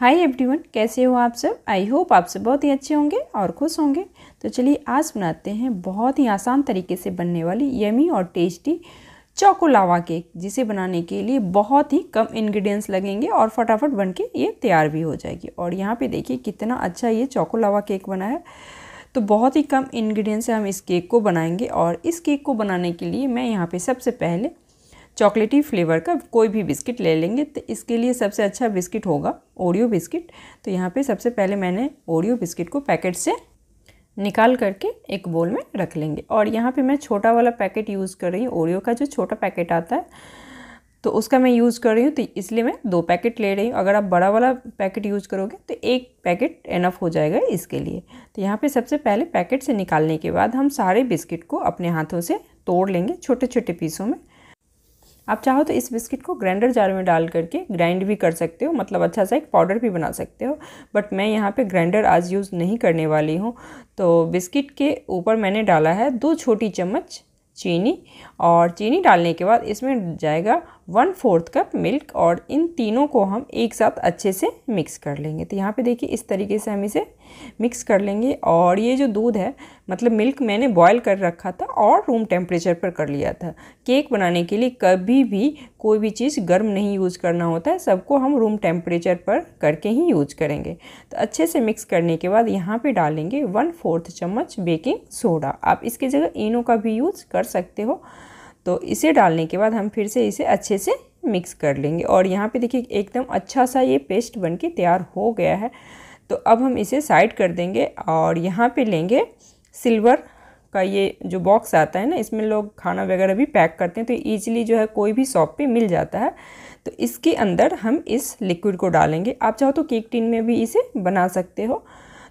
Hi everyone कैसे हो आप सब? आई होप आप सब बहुत ही अच्छे होंगे और खुश होंगे। तो चलिए आज बनाते हैं बहुत ही आसान तरीके से बनने वाली यमी और टेस्टी चौको लावा केक जिसे बनाने के लिए बहुत ही कम इंग्रेडिएंट्स लगेंगे और फटाफट बन के ये तैयार भी हो जाएगी। और यहाँ पे देखिए कितना अच्छा ये चौको लावा केक बना है। तो बहुत ही कम इंग्रेडिएंट्स से हम इस केक को बनाएँगे और इस केक को बनाने के लिए मैं यहाँ पर सबसे पहले चॉकलेटी फ्लेवर का कोई भी बिस्किट ले लेंगे तो इसके लिए सबसे अच्छा बिस्किट होगा ओरियो बिस्किट। तो यहाँ पे सबसे पहले मैंने ओरियो बिस्किट को पैकेट से निकाल करके एक बोल में रख लेंगे। और यहाँ पे मैं छोटा वाला पैकेट यूज़ कर रही हूँ, ओरियो का जो छोटा पैकेट आता है तो उसका मैं यूज़ कर रही हूँ तो इसलिए मैं दो पैकेट ले रही हूँ। अगर आप बड़ा वाला पैकेट यूज़ करोगे तो एक पैकेट इनफ हो जाएगा इसके लिए। तो यहाँ पे सबसे पहले पैकेट से निकालने के बाद हम सारे बिस्किट को अपने हाथों से तोड़ लेंगे छोटे छोटे पीसों में। आप चाहो तो इस बिस्किट को ग्राइंडर जार में डाल करके ग्राइंड भी कर सकते हो मतलब अच्छा सा एक पाउडर भी बना सकते हो, बट मैं यहाँ पे ग्राइंडर आज यूज़ नहीं करने वाली हूँ। तो बिस्किट के ऊपर मैंने डाला है दो छोटी चम्मच चीनी और चीनी डालने के बाद इसमें जाएगा वन फोर्थ कप मिल्क और इन तीनों को हम एक साथ अच्छे से मिक्स कर लेंगे। तो यहाँ पे देखिए इस तरीके से हम इसे मिक्स कर लेंगे और ये जो दूध है मतलब मिल्क मैंने बॉयल कर रखा था और रूम टेम्परेचर पर कर लिया था। केक बनाने के लिए कभी भी कोई भी चीज़ गर्म नहीं यूज़ करना होता है, सबको हम रूम टेम्परेचर पर करके ही यूज़ करेंगे। तो अच्छे से मिक्स करने के बाद यहाँ पर डालेंगे वन फोर्थ चम्मच बेकिंग सोडा। आप इसकी जगह इनो का भी यूज़ कर सकते हो। तो इसे डालने के बाद हम फिर से इसे अच्छे से मिक्स कर लेंगे। और यहाँ पे देखिए, एकदम अच्छा सा ये पेस्ट बन के तैयार हो गया है। तो अब हम इसे साइड कर देंगे और यहाँ पे लेंगे सिल्वर का ये जो बॉक्स आता है ना, इसमें लोग खाना वगैरह भी पैक करते हैं तो ईजिली जो है कोई भी शॉप पे मिल जाता है। तो इसके अंदर हम इस लिक्विड को डालेंगे। आप चाहो तो केक टिन में भी इसे बना सकते हो।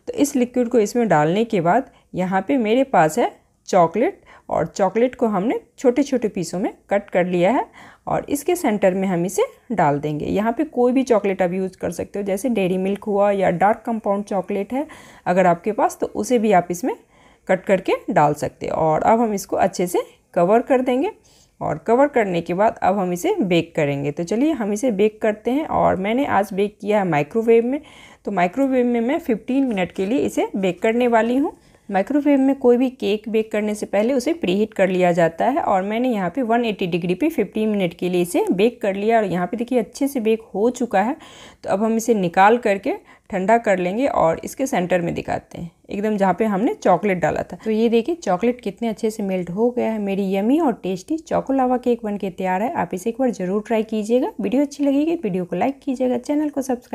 तो इस लिक्विड को इसमें डालने के बाद यहाँ पे मेरे पास है चॉकलेट और चॉकलेट को हमने छोटे छोटे पीसों में कट कर लिया है और इसके सेंटर में हम इसे डाल देंगे। यहाँ पे कोई भी चॉकलेट आप यूज़ कर सकते हो, जैसे डेरी मिल्क हुआ या डार्क कंपाउंड चॉकलेट है, अगर आपके पास तो उसे भी आप इसमें कट करके डाल सकते हो। और अब हम इसको अच्छे से कवर कर देंगे और कवर करने के बाद अब हम इसे बेक करेंगे। तो चलिए हम इसे बेक करते हैं और मैंने आज बेक किया है माइक्रोवेव में। तो माइक्रोवेव में मैं 15 मिनट के लिए इसे बेक करने वाली हूँ। माइक्रोवेव में कोई भी केक बेक करने से पहले उसे प्रीहीट कर लिया जाता है और मैंने यहाँ पे 180 डिग्री पे 15 मिनट के लिए इसे बेक कर लिया और यहाँ पे देखिए अच्छे से बेक हो चुका है। तो अब हम इसे निकाल करके ठंडा कर लेंगे और इसके सेंटर में दिखाते हैं। एकदम जहाँ पे हमने चॉकलेट डाला था। तो ये देखिए चॉकलेट कितने अच्छे से मेल्ट हो गया है। मेरी यमी और टेस्टी चौकोलावा केक बन के तैयार है। आप इसे एक बार ज़रूर ट्राई कीजिएगा। वीडियो अच्छी लगेगी वीडियो को लाइक कीजिएगा। चैनल को सब्सक्राइब